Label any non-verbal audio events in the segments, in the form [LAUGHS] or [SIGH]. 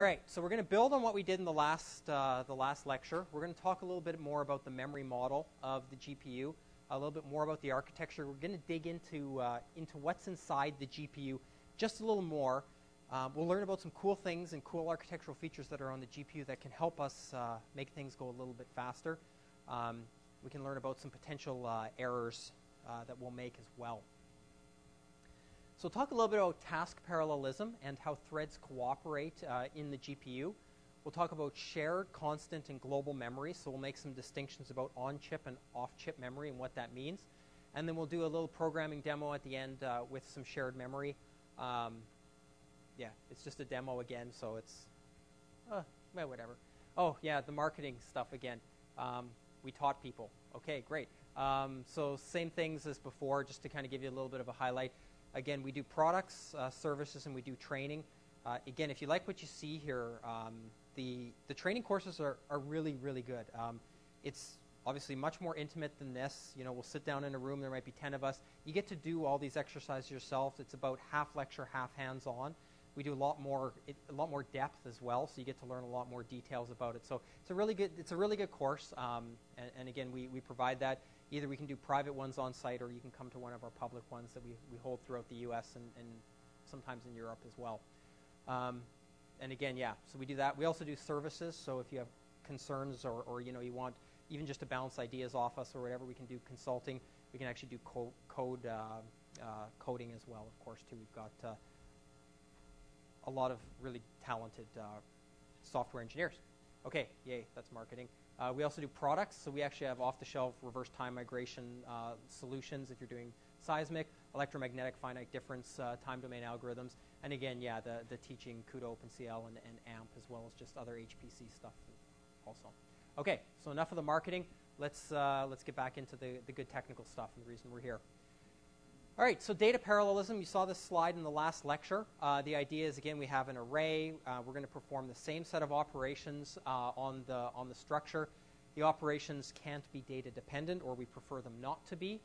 All right, so we're going to build on what we did in the last, uh, the last lecture. We're going to talk a little bit more about the memory model of the GPU, a little bit more about the architecture. We're going to dig into, uh, into what's inside the GPU just a little more. Um, we'll learn about some cool things and cool architectural features that are on the GPU that can help us uh, make things go a little bit faster. Um, we can learn about some potential uh, errors uh, that we'll make as well. So talk a little bit about task parallelism and how threads cooperate uh, in the GPU. We'll talk about shared, constant, and global memory. So we'll make some distinctions about on-chip and off-chip memory and what that means. And then we'll do a little programming demo at the end uh, with some shared memory. Um, yeah, it's just a demo again, so it's, uh, well, whatever. Oh, yeah, the marketing stuff again. Um, we taught people. Okay, great. Um, so same things as before, just to kind of give you a little bit of a highlight. Again, we do products, uh, services, and we do training. Uh, again, if you like what you see here, um, the, the training courses are, are really, really good. Um, it's obviously much more intimate than this. You know, we'll sit down in a room, there might be 10 of us. You get to do all these exercises yourself. It's about half lecture, half hands-on. We do a lot more, it, a lot more depth as well, so you get to learn a lot more details about it. So it's a really good, it's a really good course. Um, and, and, again, we, we provide that. Either we can do private ones on site or you can come to one of our public ones that we, we hold throughout the US and, and sometimes in Europe as well. Um, and again, yeah, so we do that. We also do services, so if you have concerns or, or you know you want even just to bounce ideas off us or whatever, we can do consulting. We can actually do co code uh, uh, coding as well, of course, too. We've got uh, a lot of really talented uh, software engineers. Okay, yay, that's marketing. Uh, we also do products, so we actually have off-the-shelf reverse time migration uh, solutions if you're doing seismic, electromagnetic finite difference uh, time domain algorithms, and again, yeah, the, the teaching CUDA OpenCL and, and AMP as well as just other HPC stuff also. Okay, so enough of the marketing. Let's, uh, let's get back into the, the good technical stuff and the reason we're here. All right, so data parallelism, you saw this slide in the last lecture. Uh, the idea is, again, we have an array. Uh, we're going to perform the same set of operations uh, on, the, on the structure. The operations can't be data dependent, or we prefer them not to be.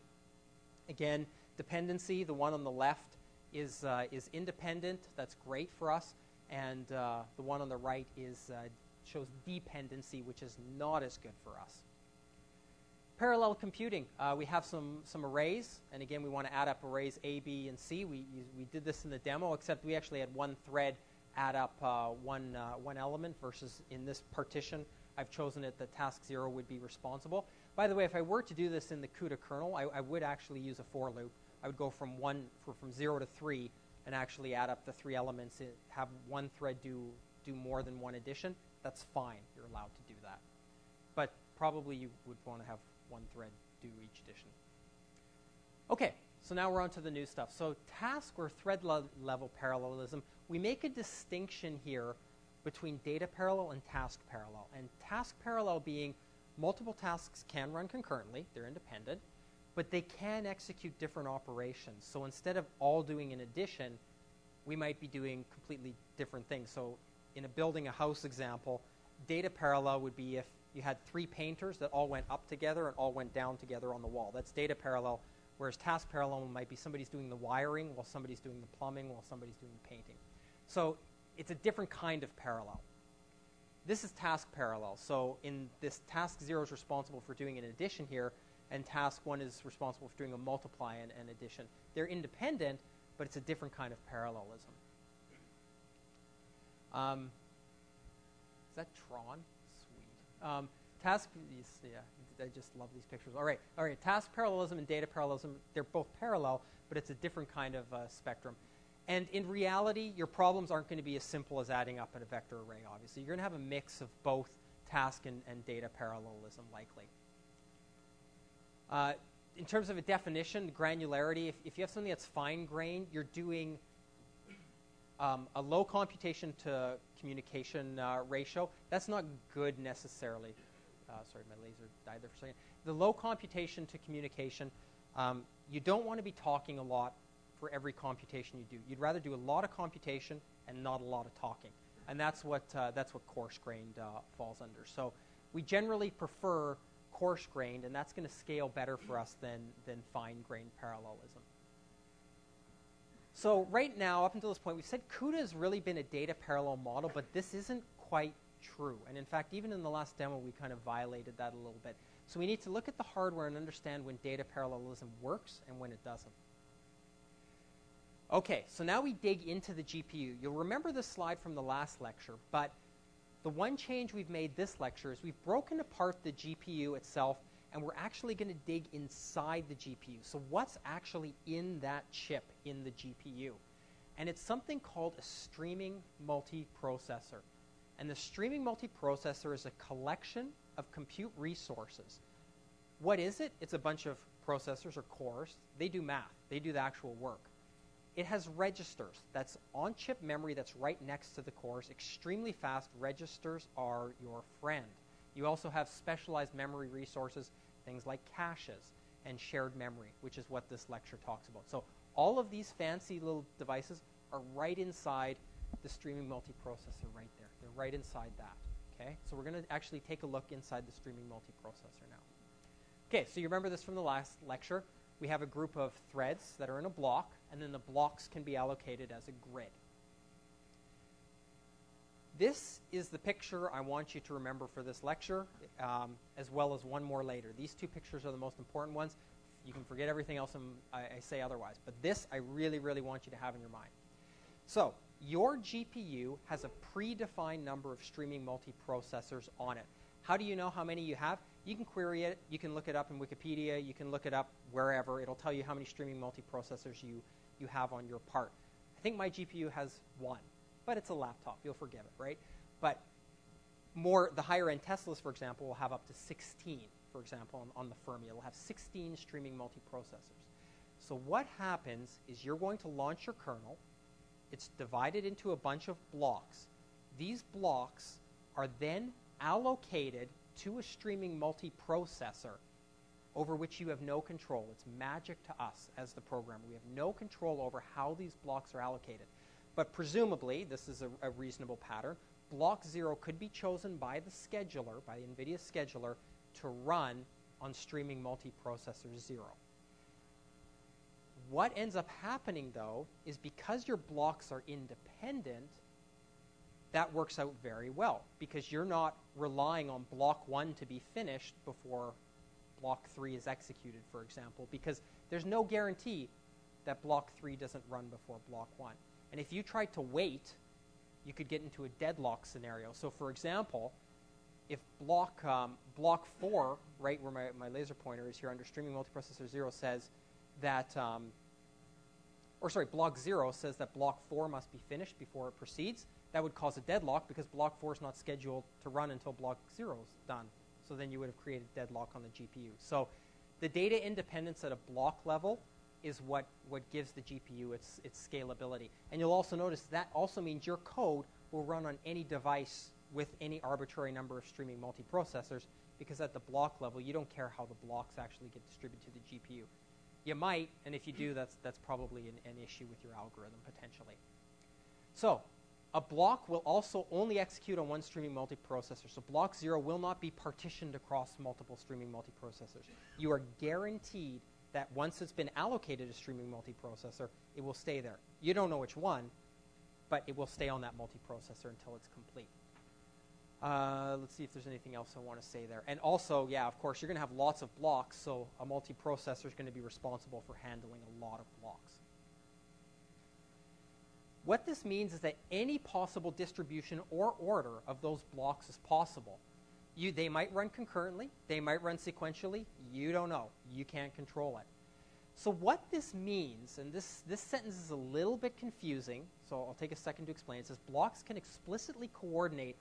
Again, dependency, the one on the left, is, uh, is independent. That's great for us. And uh, the one on the right is, uh, shows dependency, which is not as good for us. Parallel computing, uh, we have some, some arrays, and again, we want to add up arrays A, B, and C. We, we did this in the demo, except we actually had one thread add up uh, one, uh, one element versus in this partition, I've chosen it that task zero would be responsible. By the way, if I were to do this in the CUDA kernel, I, I would actually use a for loop. I would go from one, for, from zero to three, and actually add up the three elements, have one thread do, do more than one addition. That's fine. You're allowed to do that. But probably you would want to have one thread do each addition. Okay, so now we're on to the new stuff. So task or thread le level parallelism, we make a distinction here between data parallel and task parallel. And task parallel being multiple tasks can run concurrently, they're independent, but they can execute different operations. So instead of all doing an addition, we might be doing completely different things. So in a building a house example, data parallel would be if you had three painters that all went up together and all went down together on the wall. That's data parallel, whereas task parallel might be somebody's doing the wiring while somebody's doing the plumbing while somebody's doing the painting. So it's a different kind of parallel. This is task parallel. So in this task zero is responsible for doing an addition here, and task one is responsible for doing a multiply and, and addition. They're independent, but it's a different kind of parallelism. Um, is that Tron? Um, task, yeah, I just love these pictures. All right, all right. Task parallelism and data parallelism, they're both parallel, but it's a different kind of uh, spectrum. And in reality, your problems aren't going to be as simple as adding up in a vector array, obviously. You're going to have a mix of both task and, and data parallelism, likely. Uh, in terms of a definition, granularity, if, if you have something that's fine-grained, you're doing um, a low computation to communication uh, ratio. That's not good necessarily. Uh, sorry, my laser died there for a second. The low computation to communication, um, you don't want to be talking a lot for every computation you do. You'd rather do a lot of computation and not a lot of talking. And that's what, uh, that's what coarse-grained uh, falls under. So we generally prefer coarse-grained, and that's going to scale better for us than, than fine-grained parallelism. So right now, up until this point, we've said CUDA has really been a data parallel model, but this isn't quite true. And in fact, even in the last demo, we kind of violated that a little bit. So we need to look at the hardware and understand when data parallelism works and when it doesn't. Okay, so now we dig into the GPU. You'll remember this slide from the last lecture, but the one change we've made this lecture is we've broken apart the GPU itself and we're actually going to dig inside the GPU. So what's actually in that chip in the GPU? And it's something called a streaming multiprocessor. And the streaming multiprocessor is a collection of compute resources. What is it? It's a bunch of processors or cores. They do math. They do the actual work. It has registers. That's on-chip memory that's right next to the cores. Extremely fast registers are your friend. You also have specialized memory resources, things like caches and shared memory, which is what this lecture talks about. So all of these fancy little devices are right inside the streaming multiprocessor right there. They're right inside that. Okay, so we're going to actually take a look inside the streaming multiprocessor now. Okay, so you remember this from the last lecture. We have a group of threads that are in a block, and then the blocks can be allocated as a grid. This is the picture I want you to remember for this lecture, um, as well as one more later. These two pictures are the most important ones. You can forget everything else I, I say otherwise. But this I really, really want you to have in your mind. So your GPU has a predefined number of streaming multiprocessors on it. How do you know how many you have? You can query it. You can look it up in Wikipedia. You can look it up wherever. It'll tell you how many streaming multiprocessors you, you have on your part. I think my GPU has one but it's a laptop. You'll forgive it, right? But more, the higher end Teslas, for example, will have up to 16, for example, on, on the Fermi. It'll have 16 streaming multiprocessors. So what happens is you're going to launch your kernel. It's divided into a bunch of blocks. These blocks are then allocated to a streaming multiprocessor over which you have no control. It's magic to us as the programmer. We have no control over how these blocks are allocated. But presumably, this is a, a reasonable pattern, block zero could be chosen by the scheduler, by the NVIDIA scheduler, to run on streaming multiprocessor zero. What ends up happening, though, is because your blocks are independent, that works out very well because you're not relying on block one to be finished before block three is executed, for example, because there's no guarantee that block three doesn't run before block one. And if you tried to wait, you could get into a deadlock scenario. So for example, if block, um, block 4, right where my, my laser pointer is here under streaming multiprocessor 0 says that, um, or sorry, block 0 says that block 4 must be finished before it proceeds, that would cause a deadlock because block 4 is not scheduled to run until block 0 is done. So then you would have created a deadlock on the GPU. So the data independence at a block level is what, what gives the GPU its, its scalability. And you'll also notice that also means your code will run on any device with any arbitrary number of streaming multiprocessors because at the block level, you don't care how the blocks actually get distributed to the GPU. You might, and if you do, that's, that's probably an, an issue with your algorithm potentially. So a block will also only execute on one streaming multiprocessor. So block zero will not be partitioned across multiple streaming multiprocessors. You are guaranteed that once it's been allocated a streaming multiprocessor, it will stay there. You don't know which one, but it will stay on that multiprocessor until it's complete. Uh, let's see if there's anything else I want to say there. And also, yeah, of course, you're going to have lots of blocks, so a multiprocessor is going to be responsible for handling a lot of blocks. What this means is that any possible distribution or order of those blocks is possible. You, they might run concurrently, they might run sequentially, you don't know. You can't control it. So what this means, and this, this sentence is a little bit confusing, so I'll take a second to explain. It says blocks can explicitly coordinate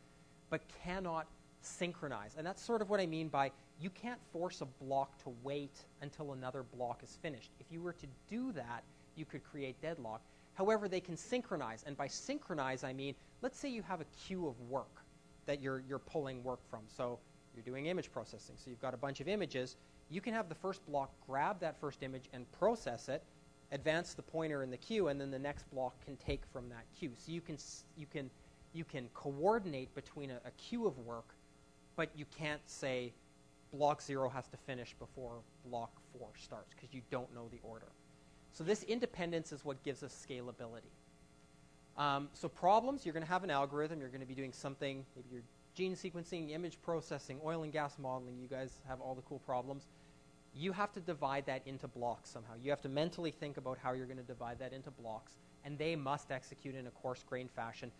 but cannot synchronize. And that's sort of what I mean by you can't force a block to wait until another block is finished. If you were to do that, you could create deadlock. However, they can synchronize. And by synchronize, I mean, let's say you have a queue of work that you're, you're pulling work from. So you're doing image processing. So you've got a bunch of images. You can have the first block grab that first image and process it, advance the pointer in the queue, and then the next block can take from that queue. So you can, you can, you can coordinate between a, a queue of work, but you can't say block zero has to finish before block four starts because you don't know the order. So this independence is what gives us scalability. Um, so problems, you're going to have an algorithm. You're going to be doing something, maybe you're gene sequencing, image processing, oil and gas modeling. You guys have all the cool problems. You have to divide that into blocks somehow. You have to mentally think about how you're going to divide that into blocks, and they must execute in a coarse-grained fashion.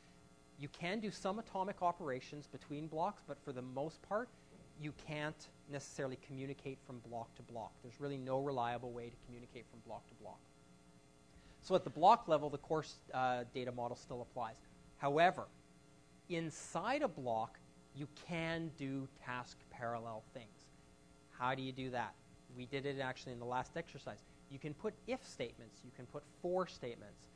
You can do some atomic operations between blocks, but for the most part, you can't necessarily communicate from block to block. There's really no reliable way to communicate from block to block. So at the block level, the coarse uh, data model still applies. However, inside a block, you can do task parallel things. How do you do that? We did it actually in the last exercise. You can put if statements, you can put for statements.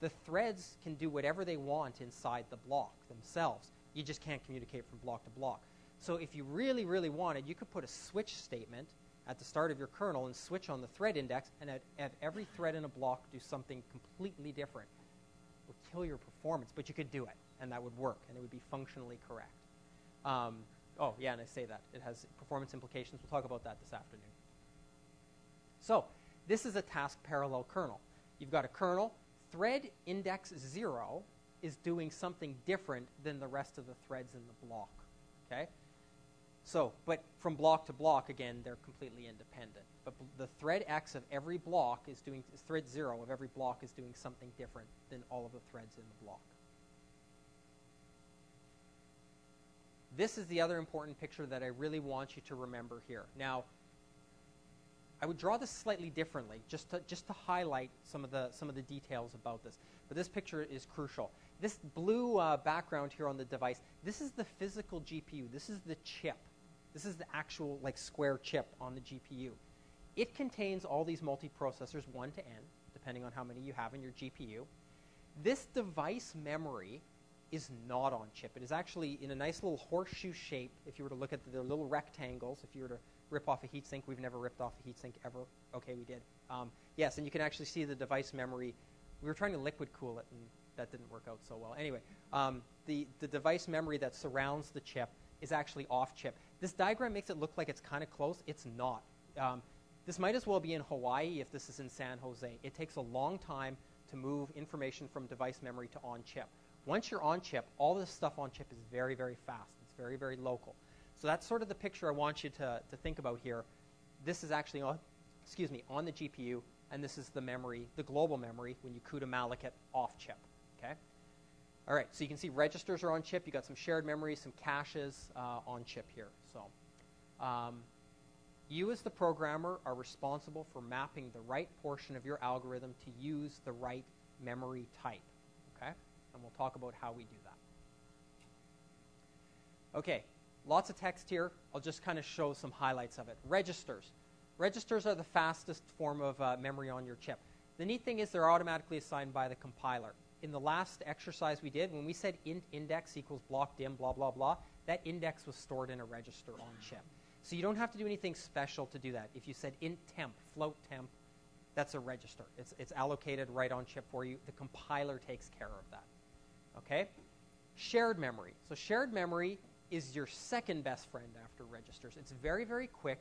The threads can do whatever they want inside the block themselves. You just can't communicate from block to block. So if you really, really wanted, you could put a switch statement at the start of your kernel and switch on the thread index and at every thread in a block do something completely different. It would kill your performance, but you could do it, and that would work, and it would be functionally correct. Um, oh, yeah, and I say that. It has performance implications. We'll talk about that this afternoon. So this is a task parallel kernel. You've got a kernel. Thread index 0 is doing something different than the rest of the threads in the block. Okay? So, but from block to block, again, they're completely independent. But the thread X of every block is doing, thread 0 of every block is doing something different than all of the threads in the block. This is the other important picture that I really want you to remember here. Now, I would draw this slightly differently, just to, just to highlight some of, the, some of the details about this. But this picture is crucial. This blue uh, background here on the device, this is the physical GPU. This is the chip. This is the actual like square chip on the GPU. It contains all these multiprocessors, 1 to n, depending on how many you have in your GPU. This device memory is not on chip. It is actually in a nice little horseshoe shape. If you were to look at the, the little rectangles, if you were to rip off a heatsink. We've never ripped off a heatsink ever. Okay, we did. Um, yes, and you can actually see the device memory. We were trying to liquid cool it, and that didn't work out so well. Anyway, um, the, the device memory that surrounds the chip is actually off chip. This diagram makes it look like it's kind of close. It's not. Um, this might as well be in Hawaii if this is in San Jose. It takes a long time to move information from device memory to on chip. Once you're on chip, all this stuff on chip is very, very fast. It's very, very local. So that's sort of the picture I want you to, to think about here. This is actually on, excuse me, on the GPU, and this is the memory, the global memory, when you CUDA malloc it off chip. Okay? All right, so you can see registers are on chip. You've got some shared memory, some caches uh, on chip here. Um, you as the programmer are responsible for mapping the right portion of your algorithm to use the right memory type. Okay? And we'll talk about how we do that. Okay, Lots of text here. I'll just kind of show some highlights of it. Registers. Registers are the fastest form of uh, memory on your chip. The neat thing is they're automatically assigned by the compiler. In the last exercise we did, when we said int index equals block dim, blah, blah, blah, that index was stored in a register on chip. So you don't have to do anything special to do that. If you said int temp, float temp, that's a register. It's, it's allocated right on chip for you. The compiler takes care of that. Okay? Shared memory. So shared memory is your second best friend after registers. It's very, very quick.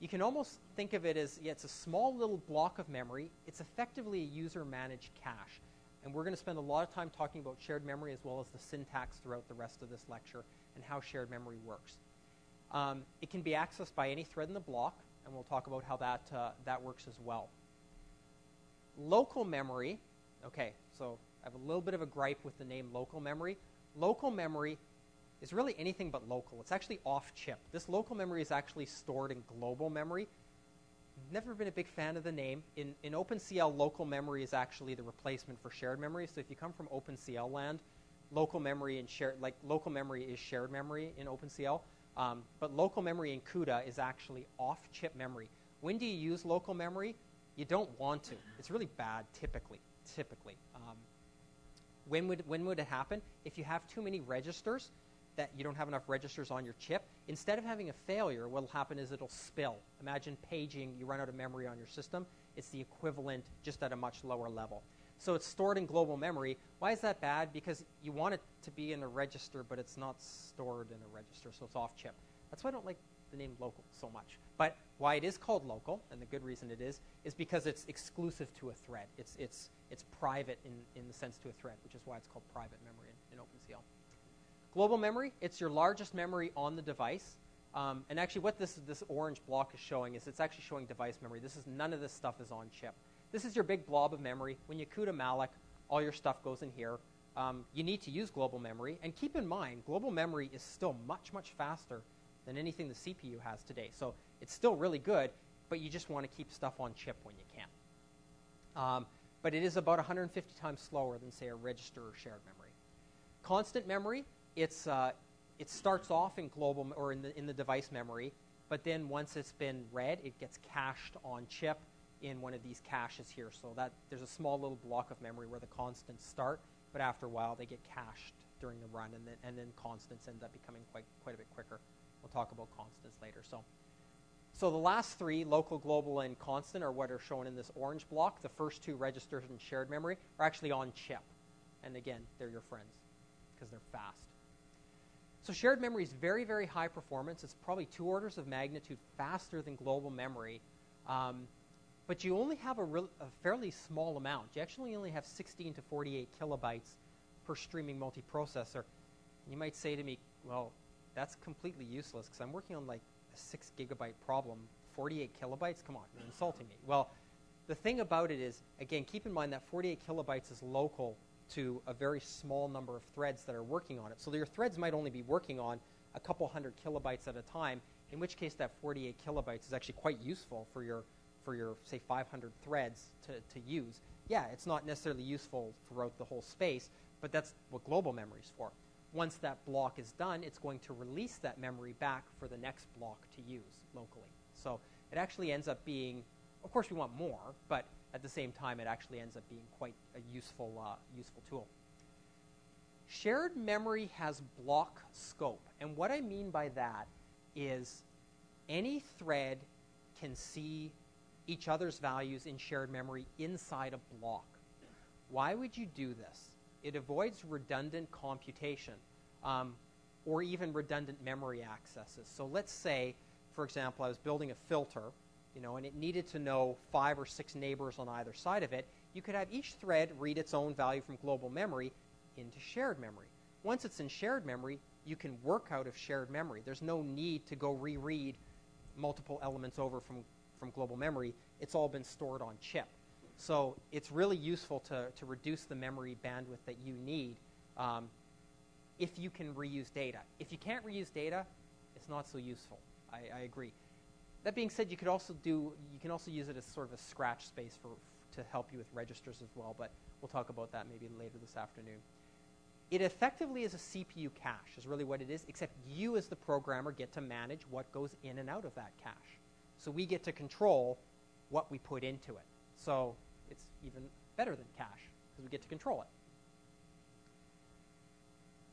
You can almost think of it as yeah, it's a small little block of memory. It's effectively a user managed cache. And we're going to spend a lot of time talking about shared memory as well as the syntax throughout the rest of this lecture and how shared memory works. Um, it can be accessed by any thread in the block, and we'll talk about how that, uh, that works as well. Local memory, okay, so I have a little bit of a gripe with the name local memory. Local memory is really anything but local. It's actually off chip. This local memory is actually stored in global memory. Never been a big fan of the name. In, in OpenCL, local memory is actually the replacement for shared memory. So if you come from OpenCL land, local memory and shared, like local memory is shared memory in OpenCL. Um, but local memory in CUDA is actually off-chip memory. When do you use local memory? You don't want to. It's really bad, typically. Typically. Um, when would when would it happen? If you have too many registers, that you don't have enough registers on your chip, instead of having a failure, what will happen is it'll spill. Imagine paging, you run out of memory on your system. It's the equivalent, just at a much lower level. So it's stored in global memory. Why is that bad? Because you want it to be in a register, but it's not stored in a register, so it's off chip. That's why I don't like the name local so much. But why it is called local, and the good reason it is, is because it's exclusive to a thread. It's, it's, it's private in, in the sense to a thread, which is why it's called private memory in, in OpenCL. Global memory, it's your largest memory on the device. Um, and actually what this, this orange block is showing is it's actually showing device memory. This is none of this stuff is on chip. This is your big blob of memory. When you CUDA malloc, all your stuff goes in here. Um, you need to use global memory. And keep in mind, global memory is still much, much faster than anything the CPU has today. So it's still really good, but you just want to keep stuff on chip when you can. Um, but it is about 150 times slower than, say, a register or shared memory. Constant memory, it's, uh, it starts off in global or in the, in the device memory, but then once it's been read, it gets cached on chip in one of these caches here. So that there's a small little block of memory where the constants start, but after a while they get cached during the run, and then, and then constants end up becoming quite, quite a bit quicker. We'll talk about constants later. So, so the last three, local, global, and constant, are what are shown in this orange block. The first two, registers and shared memory, are actually on chip. And again, they're your friends because they're fast. So shared memory is very, very high performance. It's probably two orders of magnitude faster than global memory. Um, but you only have a, a, fairly small amount. You actually only have 16 to 48 kilobytes per streaming multiprocessor. You might say to me, well, that's completely useless because I'm working on like a six gigabyte problem. 48 kilobytes? Come on, you're insulting me. Well, the thing about it is, again, keep in mind that 48 kilobytes is local to a very small number of threads that are working on it. So your threads might only be working on a couple hundred kilobytes at a time, in which case that 48 kilobytes is actually quite useful for your, for your say, 500 threads to, to use. Yeah, it's not necessarily useful throughout the whole space, but that's what global memory is for. Once that block is done, it's going to release that memory back for the next block to use locally. So it actually ends up being, of course we want more, but at the same time, it actually ends up being quite a useful, uh, useful tool. Shared memory has block scope. And what I mean by that is any thread can see each other's values in shared memory inside a block. Why would you do this? It avoids redundant computation um, or even redundant memory accesses. So let's say, for example, I was building a filter you know, and it needed to know five or six neighbors on either side of it, you could have each thread read its own value from global memory into shared memory. Once it's in shared memory, you can work out of shared memory. There's no need to go reread multiple elements over from, from global memory. It's all been stored on chip. So it's really useful to, to reduce the memory bandwidth that you need um, if you can reuse data. If you can't reuse data, it's not so useful. I, I agree. That being said, you could also do you can also use it as sort of a scratch space for to help you with registers as well, but we'll talk about that maybe later this afternoon. It effectively is a CPU cache, is really what it is, except you as the programmer get to manage what goes in and out of that cache. So we get to control what we put into it. So it's even better than cache because we get to control it.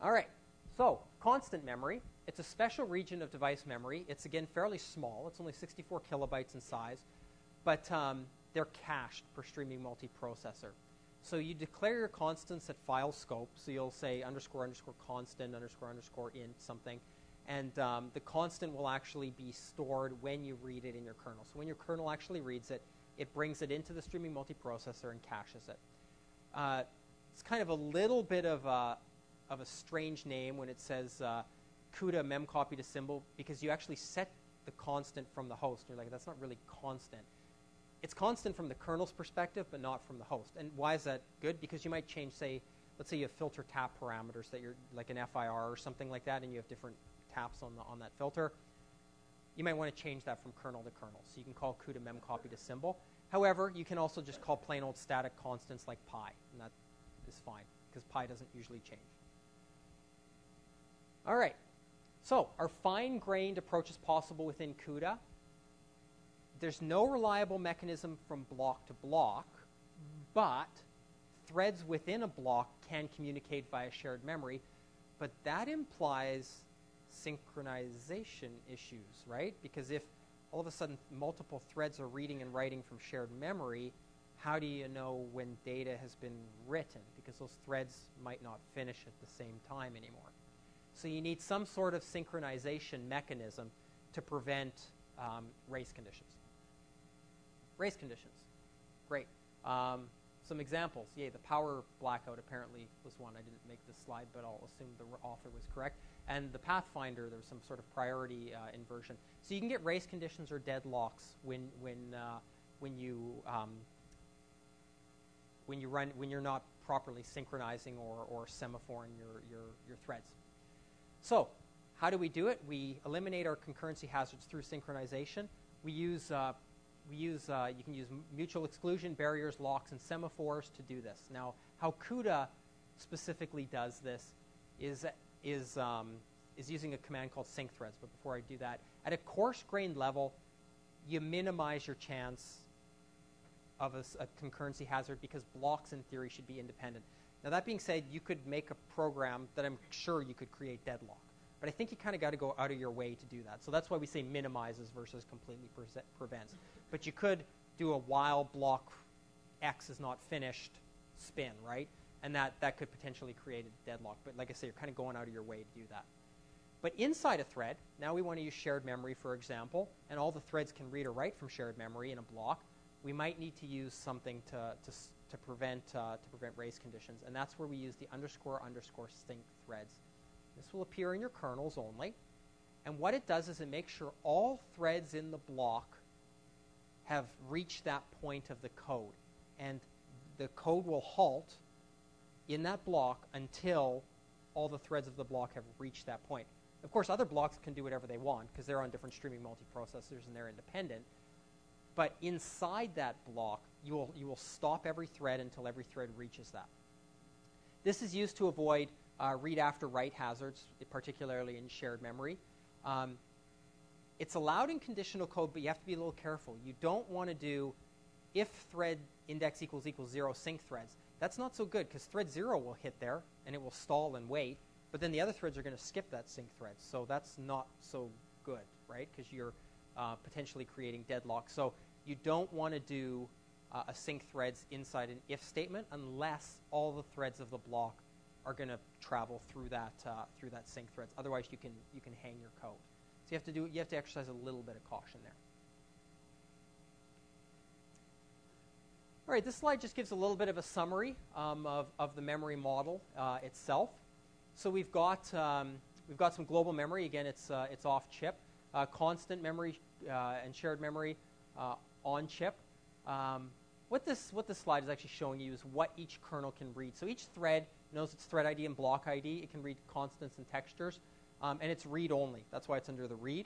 All right, so constant memory. It's a special region of device memory. It's, again, fairly small. It's only 64 kilobytes in size, but um, they're cached per streaming multiprocessor. So you declare your constants at file scope. So you'll say underscore underscore constant underscore underscore int something. And um, the constant will actually be stored when you read it in your kernel. So when your kernel actually reads it, it brings it into the streaming multiprocessor and caches it. Uh, it's kind of a little bit of a, of a strange name when it says uh, CUDA memcopy to symbol because you actually set the constant from the host. You're like, that's not really constant. It's constant from the kernel's perspective, but not from the host. And why is that good? Because you might change, say, let's say you have filter tap parameters that you're like an FIR or something like that, and you have different taps on the on that filter. You might want to change that from kernel to kernel. So you can call CUDA memcopy to symbol. However, you can also just call plain old static constants like pi, and that is fine because pi doesn't usually change. All right, so, our fine-grained approach is possible within CUDA? There's no reliable mechanism from block to block, but threads within a block can communicate via shared memory, but that implies synchronization issues, right? Because if all of a sudden multiple threads are reading and writing from shared memory, how do you know when data has been written? Because those threads might not finish at the same time anymore. So you need some sort of synchronization mechanism to prevent um, race conditions. Race conditions, great. Um, some examples. Yay, the power blackout apparently was one. I didn't make this slide, but I'll assume the author was correct. And the Pathfinder, there was some sort of priority uh, inversion. So you can get race conditions or deadlocks when when uh, when you um, when you run when you're not properly synchronizing or, or semaphoring your, your, your threads. So how do we do it? We eliminate our concurrency hazards through synchronization. We use uh, we use, uh, you can use mutual exclusion, barriers, locks, and semaphores to do this. Now, how CUDA specifically does this is, is, um, is using a command called sync threads. But before I do that, at a coarse grained level, you minimize your chance of a, a, concurrency hazard because blocks in theory should be independent. Now that being said, you could make a program that I'm sure you could create deadlock. But I think you kind of got to go out of your way to do that. So that's why we say minimizes versus completely pre- prevents. But you could do a while block X is not finished spin, right? And that, that could potentially create a deadlock. But like I say, you're kind of going out of your way to do that. But inside a thread, now we want to use shared memory, for example, and all the threads can read or write from shared memory in a block. We might need to use something to, to, to, prevent, uh, to prevent race conditions, and that's where we use the underscore underscore sync threads this will appear in your kernels only. And what it does is it makes sure all threads in the block have reached that point of the code. And the code will halt in that block until all the threads of the block have reached that point. Of course, other blocks can do whatever they want because they're on different streaming multiprocessors and they're independent. But inside that block, you will, you will stop every thread until every thread reaches that. This is used to avoid uh, read after write hazards, particularly in shared memory. Um, it's allowed in conditional code, but you have to be a little careful. You don't want to do if thread index equals equals zero sync threads. That's not so good because thread zero will hit there and it will stall and wait, but then the other threads are going to skip that sync thread. So that's not so good, right? Because you're uh, potentially creating deadlock. So you don't want to do uh, a sync threads inside an if statement unless all the threads of the block are going to travel through that uh, through that sync threads. Otherwise, you can you can hang your code. So you have to do you have to exercise a little bit of caution there. All right, this slide just gives a little bit of a summary um, of, of the memory model uh, itself. So we've got um, we've got some global memory. Again, it's uh, it's off chip, uh, constant memory uh, and shared memory uh, on chip. Um, what this what this slide is actually showing you is what each kernel can read. So each thread knows its thread ID and block ID. It can read constants and textures, um, and it's read only. That's why it's under the read.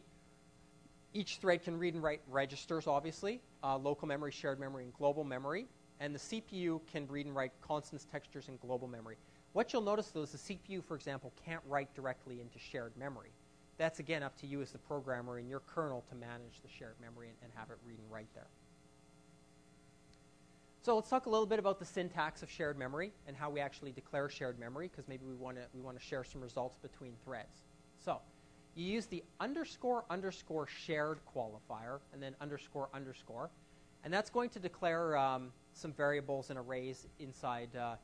Each thread can read and write registers, obviously, uh, local memory, shared memory, and global memory. And the CPU can read and write constants, textures, and global memory. What you'll notice, though, is the CPU, for example, can't write directly into shared memory. That's, again, up to you as the programmer in your kernel to manage the shared memory and, and have it read and write there. So let's talk a little bit about the syntax of shared memory and how we actually declare shared memory because maybe we want to we want to share some results between threads. So you use the underscore underscore shared qualifier and then underscore underscore, and that's going to declare um, some variables and arrays inside uh,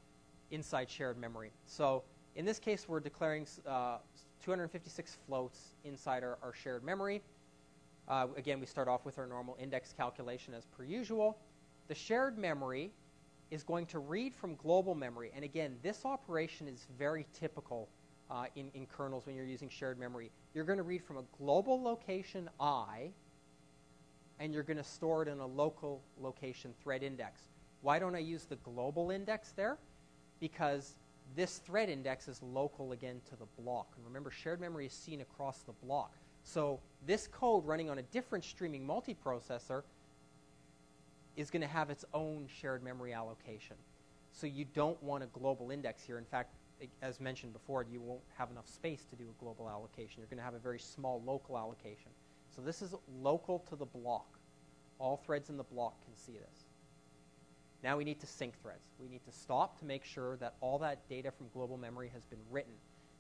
inside shared memory. So in this case, we're declaring uh, 256 floats inside our, our shared memory. Uh, again, we start off with our normal index calculation as per usual. The shared memory is going to read from global memory. And again, this operation is very typical uh, in, in kernels when you're using shared memory. You're going to read from a global location i, and you're going to store it in a local location thread index. Why don't I use the global index there? Because this thread index is local again to the block. And remember, shared memory is seen across the block. So this code running on a different streaming multiprocessor is going to have its own shared memory allocation. So you don't want a global index here. In fact, as mentioned before, you won't have enough space to do a global allocation. You're going to have a very small local allocation. So this is local to the block. All threads in the block can see this. Now we need to sync threads. We need to stop to make sure that all that data from global memory has been written.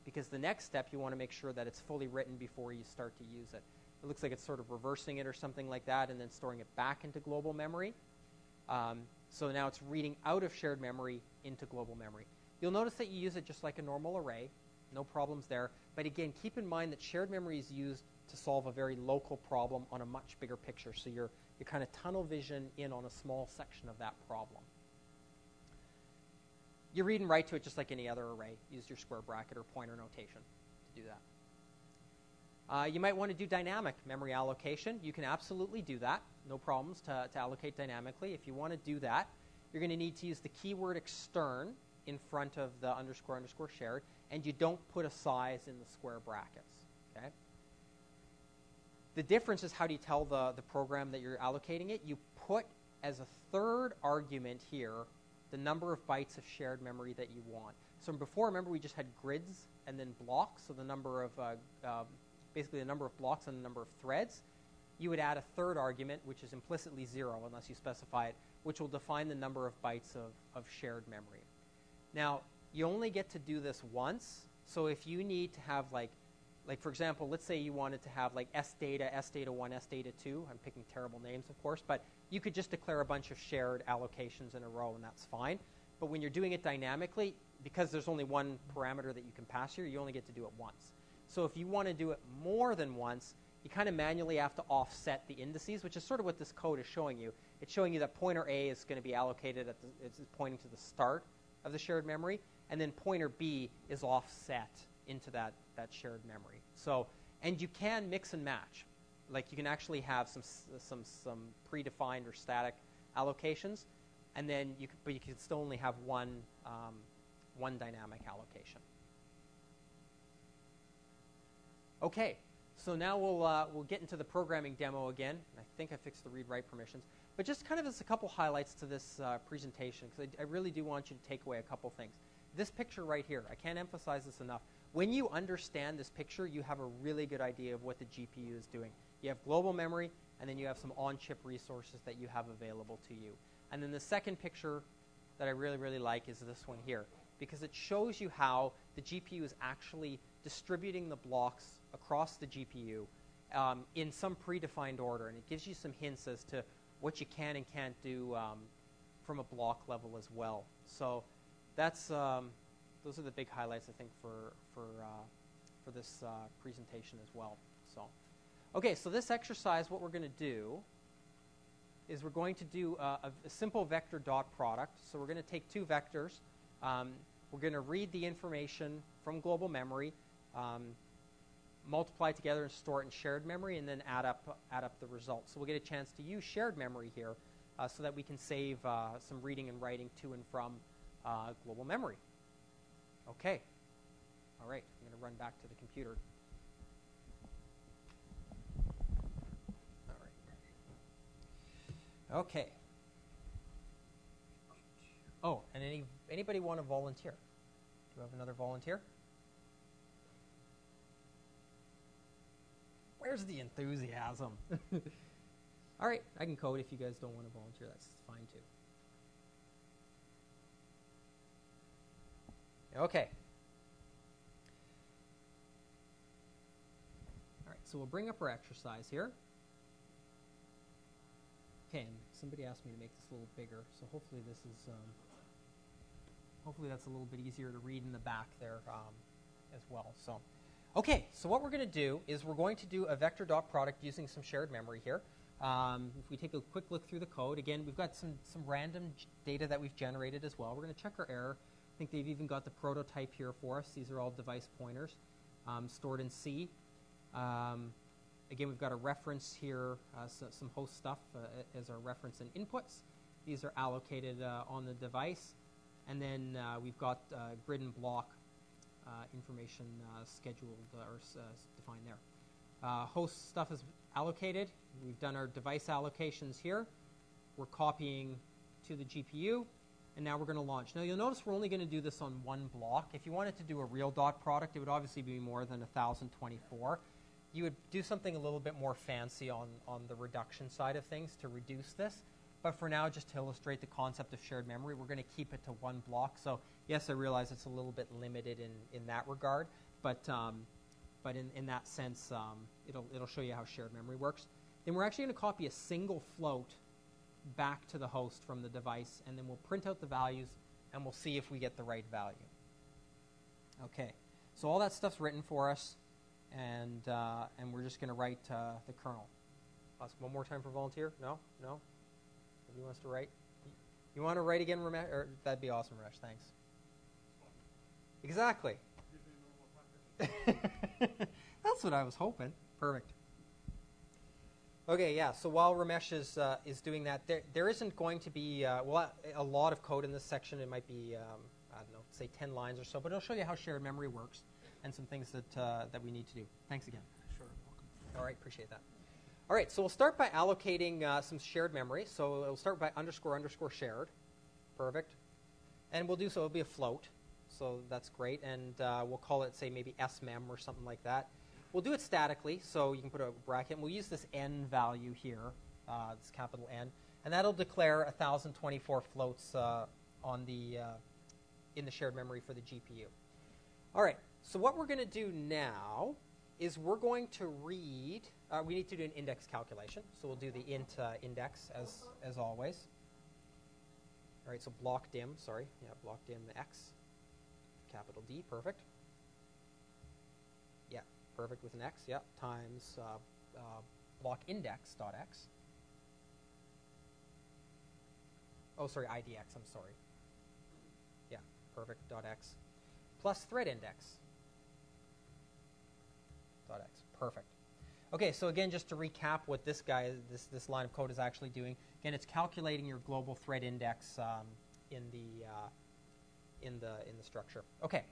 Because the next step, you want to make sure that it's fully written before you start to use it. It looks like it's sort of reversing it or something like that and then storing it back into global memory. Um, so now it's reading out of shared memory into global memory. You'll notice that you use it just like a normal array. no problems there. But again, keep in mind that shared memory is used to solve a very local problem on a much bigger picture. So you're, you're kind of tunnel vision in on a small section of that problem. You read and write to it just like any other array. Use your square bracket or pointer notation to do that. Uh, you might want to do dynamic memory allocation. You can absolutely do that. No problems to, to allocate dynamically. If you want to do that, you're going to need to use the keyword extern in front of the underscore underscore shared, and you don't put a size in the square brackets. Okay? The difference is how do you tell the, the program that you're allocating it? You put as a third argument here the number of bytes of shared memory that you want. So before, remember, we just had grids and then blocks, so the number of, uh, um, basically the number of blocks and the number of threads. You would add a third argument, which is implicitly zero unless you specify it, which will define the number of bytes of, of shared memory. Now, you only get to do this once, so if you need to have like like for example, let's say you wanted to have like S data, S data 1, S data 2. I'm picking terrible names, of course, but you could just declare a bunch of shared allocations in a row, and that's fine. But when you're doing it dynamically, because there's only one parameter that you can pass here, you only get to do it once. So if you want to do it more than once, you kind of manually have to offset the indices, which is sort of what this code is showing you. It's showing you that pointer A is going to be allocated at the, it's pointing to the start of the shared memory, and then pointer B is offset into that, that shared memory. So, and you can mix and match. Like you can actually have some, some, some predefined or static allocations, and then you, but you can still only have one, um, one dynamic allocation. Okay, so now we'll, uh, we'll get into the programming demo again. I think I fixed the read-write permissions. But just kind of as a couple highlights to this uh, presentation, because I, I really do want you to take away a couple things. This picture right here, I can't emphasize this enough. When you understand this picture, you have a really good idea of what the GPU is doing. You have global memory, and then you have some on-chip resources that you have available to you. And then the second picture that I really, really like is this one here, because it shows you how the GPU is actually distributing the blocks across the GPU um, in some predefined order, and it gives you some hints as to what you can and can't do um, from a block level as well. So that's um, those are the big highlights I think for for uh, for this uh, presentation as well. So, okay, so this exercise, what we're going to do is we're going to do a, a, simple vector dot product. So we're going to take two vectors. Um, we're going to read the information from global memory, um, multiply together and store it in shared memory, and then add up add up the results. So we'll get a chance to use shared memory here, uh, so that we can save uh, some reading and writing to and from uh, global memory. Okay. All right, I'm going to run back to the computer. All right. Okay. Oh, and any anybody want to volunteer? Do you have another volunteer? Where's the enthusiasm? [LAUGHS] All right, I can code if you guys don't want to volunteer. That's fine too. Okay. All right, so we'll bring up our exercise here. Okay, and somebody asked me to make this a little bigger, so hopefully this is, um, hopefully that's a little bit easier to read in the back there um, as well. So, okay, so what we're going to do is we're going to do a vector dot product using some shared memory here. Um, if we take a quick look through the code, again, we've got some, some random data that we've generated as well. We're going to check our error I think they've even got the prototype here for us. These are all device pointers um, stored in C. Um, again, we've got a reference here, uh, so some host stuff uh, as our reference and inputs. These are allocated uh, on the device. And then uh, we've got uh, grid and block Uh, information uh, scheduled uh, or defined there. host stuff is allocated. We've done our device allocations here. We're copying to the GPU and now we're going to launch. Now you'll notice we're only going to do this on one block. If you wanted to do a real dot product, it would obviously be more than 1024. You would do something a little bit more fancy on, on the reduction side of things to reduce this. But for now, just to illustrate the concept of shared memory, we're going to keep it to one block. So yes, I realize it's a little bit limited in, in that regard, but, um, but in, in that sense, um, it'll, it'll show you how shared memory works. Then we're actually going to copy a single float back to the host from the device, and then we'll print out the values, and we'll see if we get the right value. Okay, So all that stuff's written for us, and, uh, and we're just going to write uh, the kernel. Ask one more time for volunteer? No? No? Nobody wants to write? You want to write again, Ramesh? Or, that'd be awesome, Ramesh. Thanks. Exactly. [LAUGHS] That's what I was hoping. Perfect. Okay, yeah. So while Ramesh is uh, is doing that, there there isn't going to be uh, well a lot of code in this section. It might be um, I don't know, say ten lines or so, but it'll show you how shared memory works and some things that uh, that we need to do. Thanks again. Sure, welcome. All right, appreciate that. All right, so we'll start by allocating uh, some shared memory. So we'll start by underscore underscore shared. Perfect. And we'll do so. It'll be a float. So that's great. And uh, we'll call it, say, maybe smem or something like that. We'll do it statically. So you can put a bracket. And we'll use this n value here, uh, this capital N. And that'll declare 1,024 floats uh, on the, uh, in the shared memory for the GPU. All right, so what we're going to do now is we're going to read, uh, we need to do an index calculation. So we'll do the int uh, index as, as always. All right, so block dim, sorry, yeah, block dim x, capital D, perfect. Yeah, perfect with an x, yeah, times uh, uh, block index dot x. Oh, sorry, idx, I'm sorry. Yeah, perfect, dot x, plus thread index dot x, perfect. Okay, so again, just to recap what this guy, this, this line of code is actually doing, again, it's calculating your global thread index um, in, the, uh, in, the, in the structure. Okay,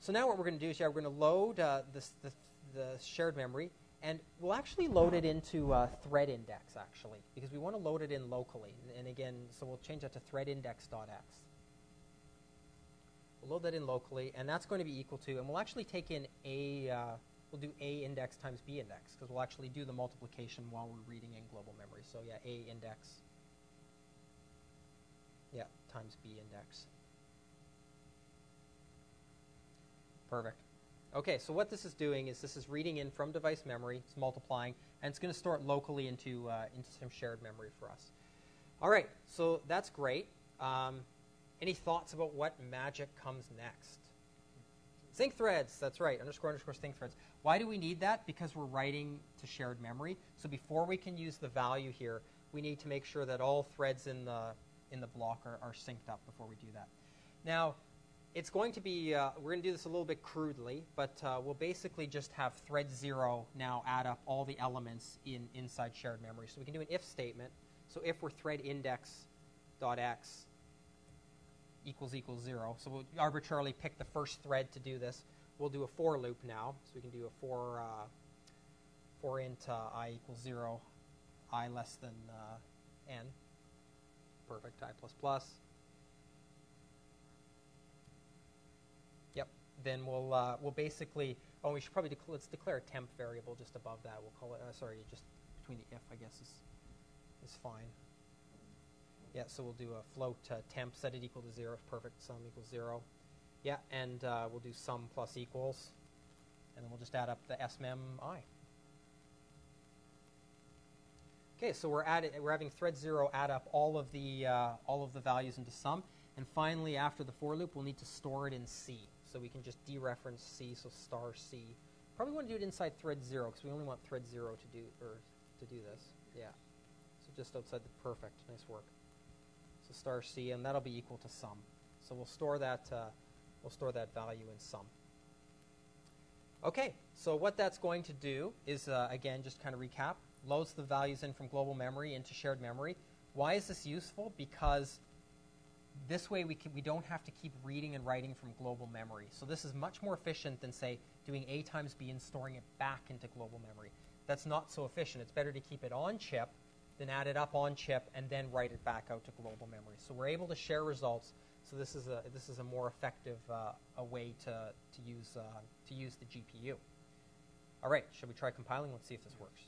so now what we're going to do is yeah, we're going to load uh, this, the, the shared memory, and we'll actually load it into uh, thread index, actually, because we want to load it in locally. And, and again, so we'll change that to thread index.x. We'll load that in locally, and that's going to be equal to, and we'll actually take in a, uh, we'll do A index times B index because we'll actually do the multiplication while we're reading in global memory. So yeah, A index, yeah, times B index. Perfect. Okay, so what this is doing is this is reading in from device memory, it's multiplying, and it's going to store it locally into, uh, into some shared memory for us. All right, so that's great. Um, any thoughts about what magic comes next? Sync threads, that's right, underscore underscore sync threads. Why do we need that? Because we're writing to shared memory. So before we can use the value here, we need to make sure that all threads in the, in the block are, are synced up before we do that. Now, it's going to be, uh, we're going to do this a little bit crudely, but uh, we'll basically just have thread zero now add up all the elements in inside shared memory. So we can do an if statement. So if we're thread index dot x equals equals zero. So we'll arbitrarily pick the first thread to do this. We'll do a for loop now. So we can do a for, uh, for int uh, i equals zero, i less than uh, n. Perfect, i plus plus. Yep. Then we'll uh, we'll basically. Oh, we should probably dec let's declare a temp variable just above that. We'll call it. Uh, sorry, just between the if, I guess is is fine. Yeah, so we'll do a float uh, temp, set it equal to zero, perfect, sum equals zero. Yeah, and uh, we'll do sum plus equals, and then we'll just add up the smem i. Okay, so we're adding, we're having thread zero add up all of the uh, all of the values into sum, and finally after the for loop, we'll need to store it in C. So we can just dereference C, so star C. Probably want to do it inside thread zero because we only want thread zero to do or to do this. Yeah, so just outside the perfect. Nice work. So star C, and that'll be equal to sum. So we'll store that, uh, we'll store that value in sum. Okay, so what that's going to do is, uh, again, just kind of recap, loads the values in from global memory into shared memory. Why is this useful? Because this way we, can, we don't have to keep reading and writing from global memory. So this is much more efficient than, say, doing A times B and storing it back into global memory. That's not so efficient. It's better to keep it on chip then add it up on chip, and then write it back out to global memory. So we're able to share results. So this is a this is a more effective uh, a way to to use uh, to use the GPU. All right, should we try compiling? Let's see if this works.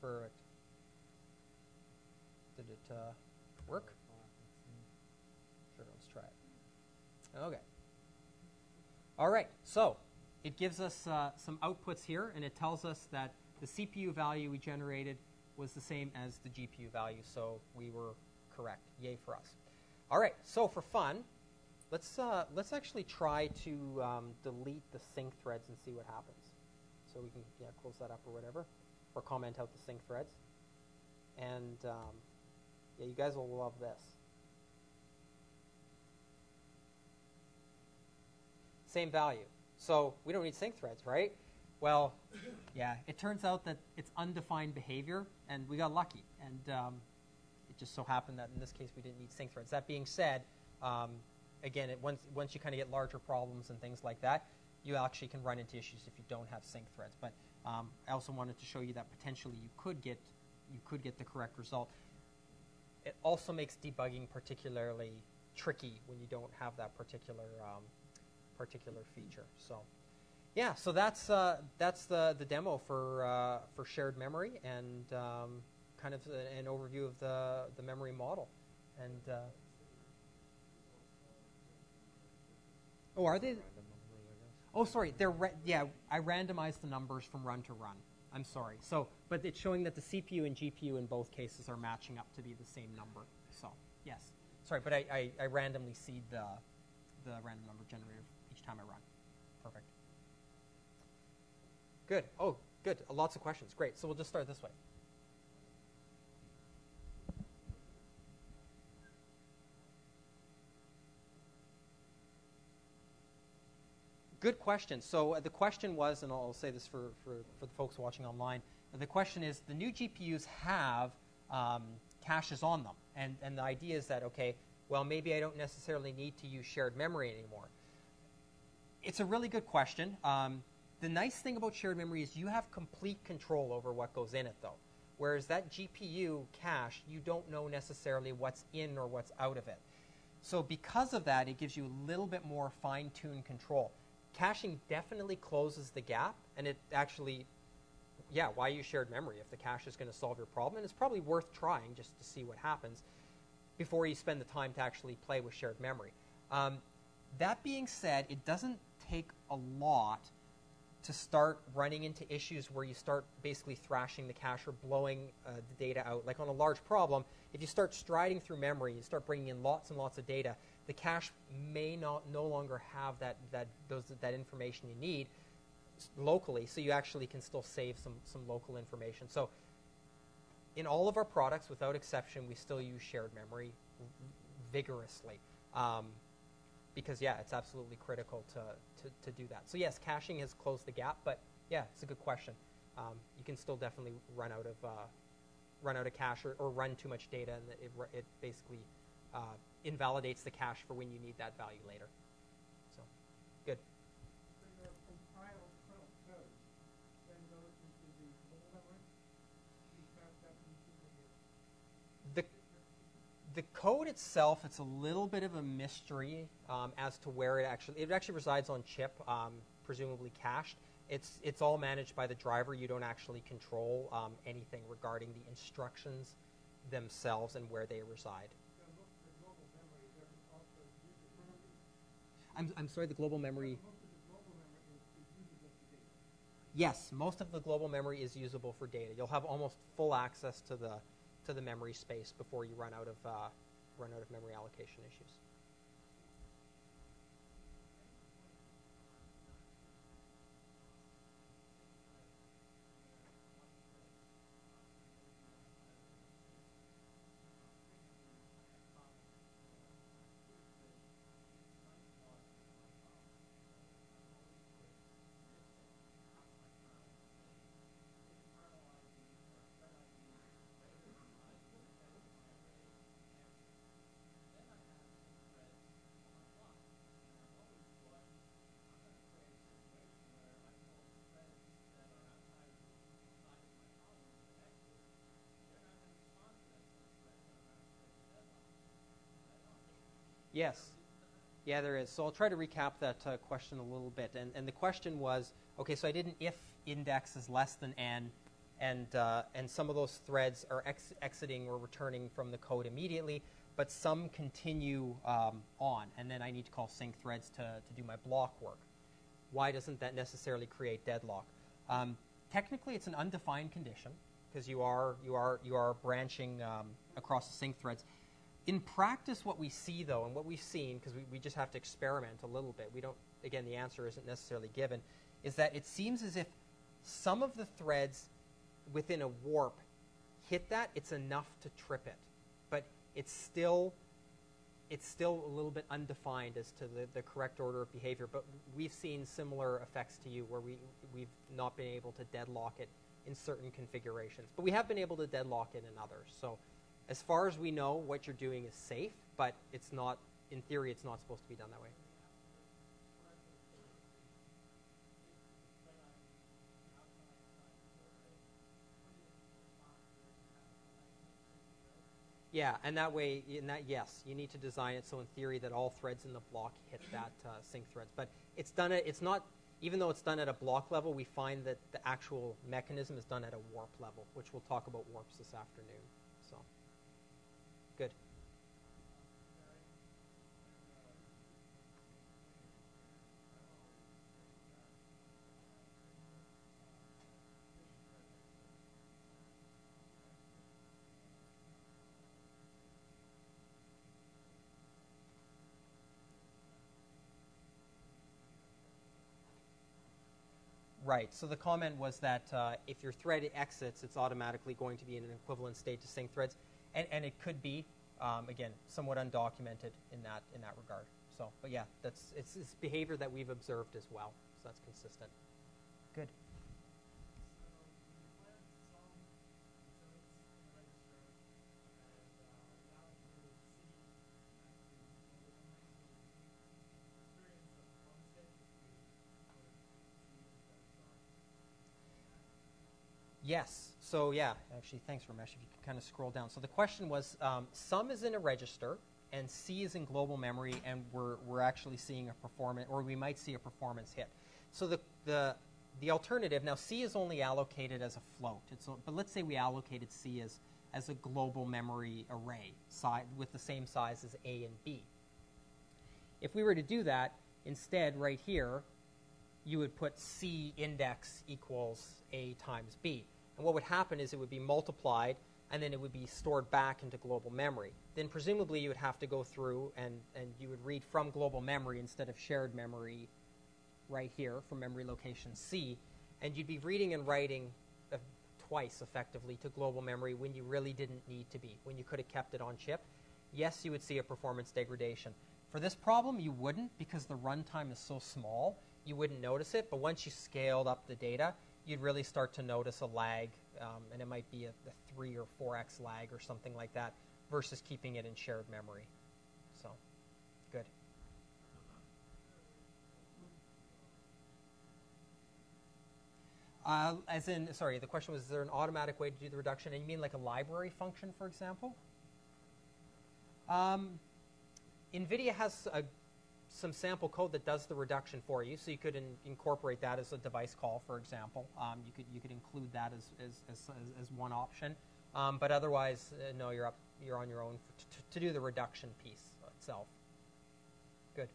Perfect. Did it uh, work? Sure, let's try it. Okay. All right, so it gives us uh, some outputs here, and it tells us that the CPU value we generated was the same as the GPU value. So we were correct. Yay for us. All right, so for fun, let's, uh, let's actually try to um, delete the sync threads and see what happens. So we can yeah, close that up or whatever, or comment out the sync threads. And um, yeah, you guys will love this. Same value. So we don't need sync threads, right? Well, yeah, it turns out that it's undefined behavior, and we got lucky. And um, it just so happened that in this case we didn't need sync threads. That being said, um, again, it, once, once you kind of get larger problems and things like that, you actually can run into issues if you don't have sync threads. But um, I also wanted to show you that potentially you could get you could get the correct result. It also makes debugging particularly tricky when you don't have that particular um, particular feature. So, yeah, so that's uh, that's the the demo for uh, for shared memory and um, kind of an overview of the the memory model. And uh, oh, are they? Oh, sorry. They're yeah. I randomized the numbers from run to run. I'm sorry. So, but it's showing that the CPU and GPU in both cases are matching up to be the same number. So, yes. Sorry, but I, I, I randomly seed the the random number generator each time I run. Perfect. Good. Oh, good. Lots of questions. Great. So we'll just start this way. Good question. So uh, the question was, and I'll say this for, for, for the folks watching online, the question is the new GPUs have um, caches on them. And, and the idea is that, okay, well, maybe I don't necessarily need to use shared memory anymore. It's a really good question. Um, the nice thing about shared memory is you have complete control over what goes in it, though. Whereas that GPU cache, you don't know necessarily what's in or what's out of it. So because of that, it gives you a little bit more fine-tuned control caching definitely closes the gap, and it actually, yeah, why use shared memory if the cache is going to solve your problem? And it's probably worth trying just to see what happens before you spend the time to actually play with shared memory. Um, that being said, it doesn't take a lot to start running into issues where you start basically thrashing the cache or blowing uh, the data out. Like on a large problem, if you start striding through memory, you start bringing in lots and lots of data, the cache may not no longer have that that those that information you need locally, so you actually can still save some some local information. So in all of our products, without exception, we still use shared memory vigorously. Um, because yeah, it's absolutely critical to, to, to, do that. So yes, caching has closed the gap, but yeah, it's a good question. Um, you can still definitely run out of uh, run out of cache or, or, run too much data, and it, it basically uh, invalidates the cache for when you need that value later. The code itself, it's a little bit of a mystery um, as to where it actually, it actually resides on chip, um, presumably cached. It's, it's all managed by the driver. You don't actually control um, anything regarding the instructions themselves and where they reside. I'm, I'm sorry, the global memory. Yes, most of the global memory is usable for data. You'll have almost full access to the to the memory space before you run out of uh, run out of memory allocation issues. Yes. Yeah, there is. So I'll try to recap that uh, question a little bit. And, and the question was, okay, so I did an if index is less than n, and, uh, and some of those threads are ex exiting or returning from the code immediately, but some continue um, on, and then I need to call sync threads to, to do my block work. Why doesn't that necessarily create deadlock? Um, technically, it's an undefined condition because you are, you, are, you are branching um, across the sync threads In practice, what we see though, and what we've seen, because we, we just have to experiment a little bit, we don't, again, the answer isn't necessarily given, is that it seems as if some of the threads within a warp hit that, it's enough to trip it. But it's still it's still a little bit undefined as to the, the correct order of behavior, but we've seen similar effects to you where we, we've not been able to deadlock it in certain configurations. But we have been able to deadlock it in others. So as far as we know, what you're doing is safe, but it's not, in theory, it's not supposed to be done that way. Yeah, and that way, in that yes, you need to design it so in theory that all threads in the block hit that uh, sync threads. But it's done at, it's not, even though it's done at a block level, we find that the actual mechanism is done at a warp level, which we'll talk about warps this afternoon. Right. So the comment was that uh, if your thread exits, it's automatically going to be in an equivalent state to sync threads, and, and it could be, um, again, somewhat undocumented in that in that regard. So, but yeah, that's it's, it's behavior that we've observed as well. So that's consistent. Good. Yes. So yeah, actually, thanks, Ramesh. If you can kind of scroll down. So the question was, um, sum is in a register, and C is in global memory, and we're, we're actually seeing a performance, or we might see a performance hit. So the, the, the alternative, now C is only allocated as a float, it's, but let's say we allocated C as, as a global memory array with the same size as A and B. If we were to do that, instead, right here, you would put C index equals A times B. And what would happen is it would be multiplied and then it would be stored back into global memory. Then presumably you would have to go through and, and you would read from global memory instead of shared memory right here from memory location C. And you'd be reading and writing uh, twice effectively to global memory when you really didn't need to be, when you could have kept it on chip. Yes, you would see a performance degradation. For this problem, you wouldn't because the runtime is so small, you wouldn't notice it. But once you scaled up the data, you'd really start to notice a lag, um, and it might be a, a 3 or 4x lag or something like that versus keeping it in shared memory. So, good. Uh, as in, sorry, the question was, is there an automatic way to do the reduction? And you mean like a library function, for example? Um, NVIDIA has a some sample code that does the reduction for you. So you could in, incorporate that as a device call, for example. Um, you could you could include that as as, as, as one option. Um, but otherwise, uh, no, you're up you're on your own to, to do the reduction piece itself. Good.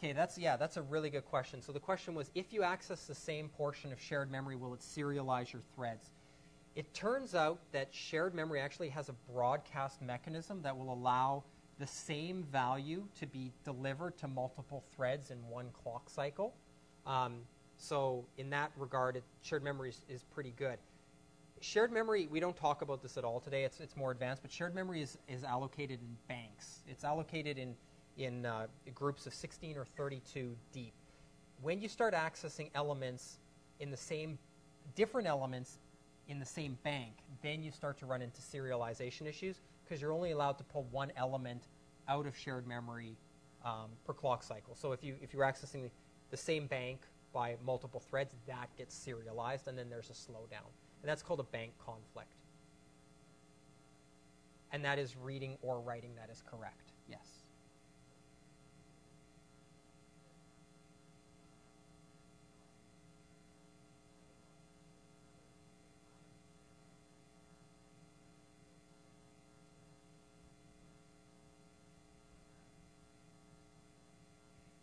Okay, that's yeah, that's a really good question. So the question was, if you access the same portion of shared memory, will it serialize your threads? It turns out that shared memory actually has a broadcast mechanism that will allow the same value to be delivered to multiple threads in one clock cycle. Um, so in that regard, it, shared memory is, is, pretty good. Shared memory, we don't talk about this at all today. It's, it's more advanced, but shared memory is, is allocated in banks. It's allocated in in uh, groups of 16 or 32 deep. When you start accessing elements in the same, different elements in the same bank, then you start to run into serialization issues because you're only allowed to pull one element out of shared memory um, per clock cycle. So if you if you're accessing the same bank by multiple threads, that gets serialized, and then there's a slowdown, and that's called a bank conflict. And that is reading or writing that is correct.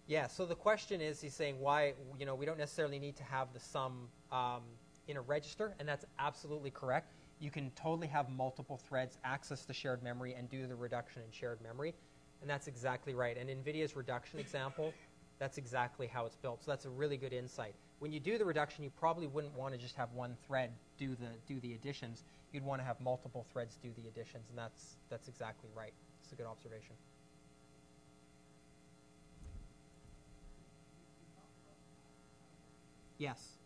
Yeah, so the question is, he's saying why, you know, we don't necessarily need to have the sum um, in a register, and that's absolutely correct. You can totally have multiple threads access the shared memory and do the reduction in shared memory, and that's exactly right. And NVIDIA's reduction example, that's exactly how it's built. So that's a really good insight. When you do the reduction, you probably wouldn't want to just have one thread do the do the additions. You'd want to have multiple threads do the additions, and that's that's exactly right. It's a good observation. Yes.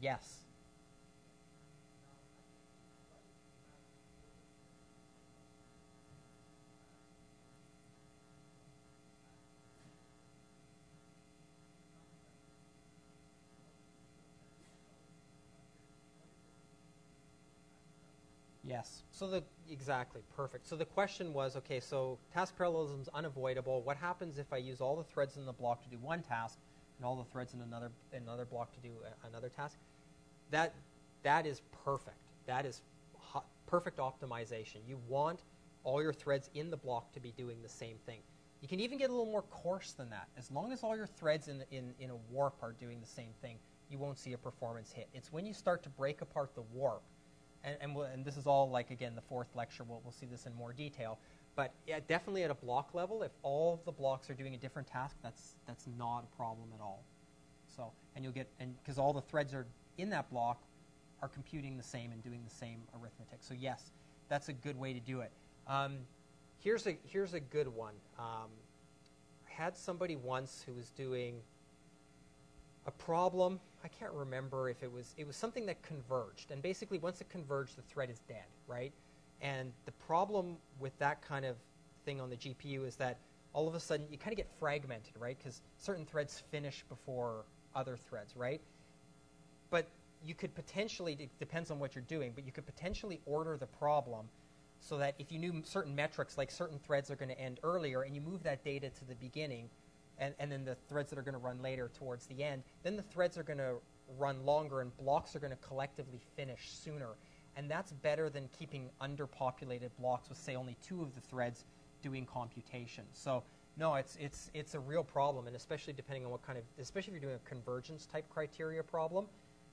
Yes. Yes. So the exactly perfect. So the question was, okay, so task parallelism is unavoidable. What happens if I use all the threads in the block to do one task, and all the threads in another another block to do a, another task? That that is perfect. That is perfect optimization. You want all your threads in the block to be doing the same thing. You can even get a little more coarse than that. As long as all your threads in, in, in a warp are doing the same thing, you won't see a performance hit. It's when you start to break apart the warp and, and, we'll, and, this is all like again the fourth lecture. We'll, we'll see this in more detail. But yeah, definitely at a block level, if all the blocks are doing a different task, that's that's not a problem at all. So and you'll get and because all the threads are in that block are computing the same and doing the same arithmetic. So yes, that's a good way to do it. Um, here's a here's a good one. Um, I had somebody once who was doing a problem. I can't remember if it was it was something that converged, and basically once it converged, the thread is dead, right? And the problem with that kind of thing on the GPU is that all of a sudden you kind of get fragmented, right? Because certain threads finish before other threads, right? But you could potentially, it depends on what you're doing, but you could potentially order the problem so that if you knew certain metrics, like certain threads are going to end earlier, and you move that data to the beginning, and, and then the threads that are going to run later towards the end, then the threads are going to run longer and blocks are going to collectively finish sooner. And that's better than keeping underpopulated blocks with, say, only two of the threads doing computation. So, no, it's, it's, it's a real problem, and especially depending on what kind of, especially if you're doing a convergence type criteria problem,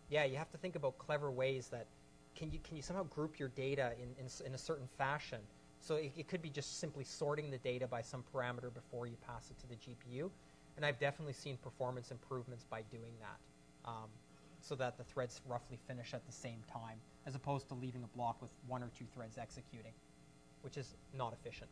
yeah, you have to think about clever ways that can you, can you somehow group your data in, in, in a certain fashion so it, it, could be just simply sorting the data by some parameter before you pass it to the GPU. And I've definitely seen performance improvements by doing that um, so that the threads roughly finish at the same time as opposed to leaving a block with one or two threads executing, which is not efficient.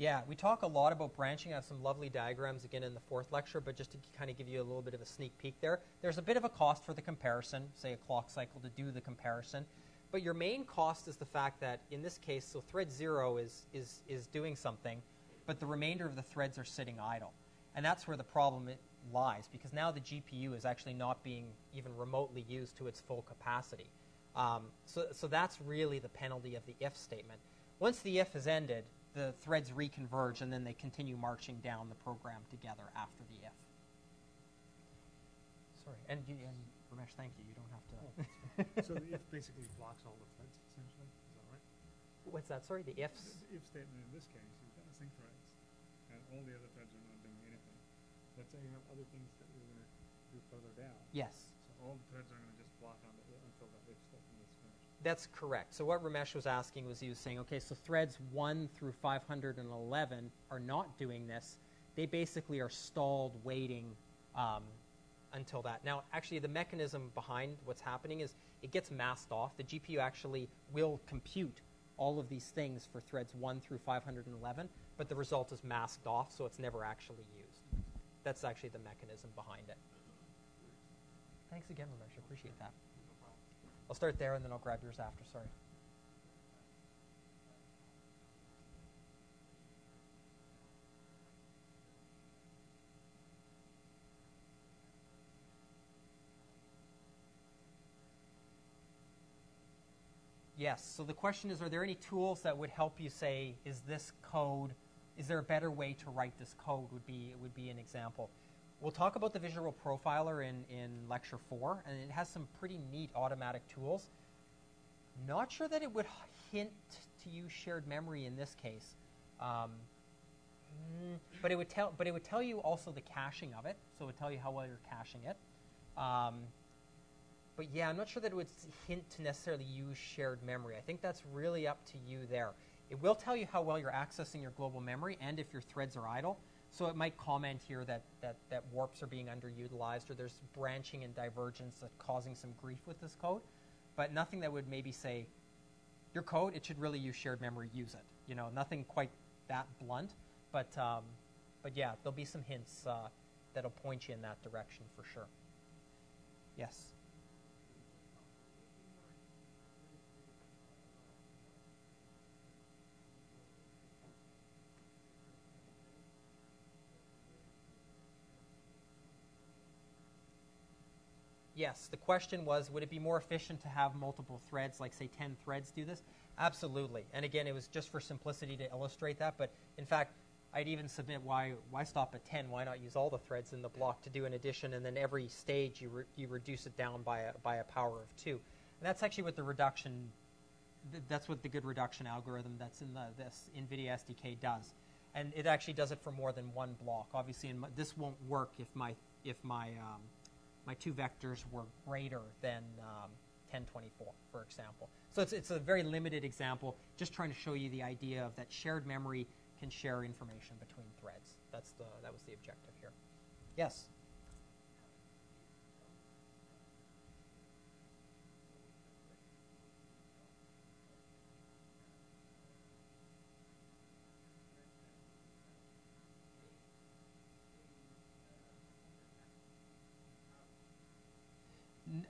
Yeah, we talk a lot about branching. I have some lovely diagrams again in the fourth lecture, but just to kind of give you a little bit of a sneak peek there, there's a bit of a cost for the comparison, say a clock cycle to do the comparison. But your main cost is the fact that in this case, so thread zero is, is, is doing something, but the remainder of the threads are sitting idle. And that's where the problem lies, because now the GPU is actually not being even remotely used to its full capacity. Um, so, so that's really the penalty of the if statement. Once the if is ended, the threads reconverge and then they continue marching down the program together after the if. Sorry, and, you, and Ramesh, thank you. You don't have to. Oh, so the if basically blocks all the threads, essentially. Is that right? What's that? Sorry, the ifs. The if statement in this case, you've got async threads, and all the other threads are not doing anything. Let's say you have other things that you're going to do further down. Yes. So all the threads are going to just block on the, until that if statement is finished. That's correct. So what Ramesh was asking was he was saying, okay, so threads 1 through 511 are not doing this. They basically are stalled waiting um, until that. Now, actually, the mechanism behind what's happening is it gets masked off. The GPU actually will compute all of these things for threads 1 through 511, but the result is masked off, so it's never actually used. That's actually the mechanism behind it. Thanks again, Ramesh. I appreciate that. I'll start there and then I'll grab yours after. Sorry. Yes, so the question is, are there any tools that would help you say, is this code, is there a better way to write this code would be, would be an example. We'll talk about the Visual Profiler in, in lecture four, and it has some pretty neat automatic tools. Not sure that it would hint to use shared memory in this case. Um, but it would tell, but it would tell you also the caching of it. So it would tell you how well you're caching it. Um, but yeah, I'm not sure that it would hint to necessarily use shared memory. I think that's really up to you there. It will tell you how well you're accessing your global memory and if your threads are idle. So it might comment here that, that, that warps are being underutilized or there's branching and divergence that's causing some grief with this code. But nothing that would maybe say, your code, it should really use shared memory, use it. You know, nothing quite that blunt. But, um, but yeah, there'll be some hints uh, that'll point you in that direction for sure. Yes. Yes, the question was would it be more efficient to have multiple threads, like say 10 threads do this? Absolutely. And again, it was just for simplicity to illustrate that, but in fact, I'd even submit why, why stop at 10? Why not use all the threads in the block to do an addition, and then every stage you, re- you reduce it down by a, by a power of 2. And that's actually what the reduction, th- that's what the good reduction algorithm that's in the, this NVIDIA SDK does. And it actually does it for more than one block. Obviously, in my, this won't work if my, if my um, my two vectors were greater than um, 1024, for example. So it's, it's a very limited example, just trying to show you the idea of that shared memory can share information between threads. That's the, that was the objective here. Yes?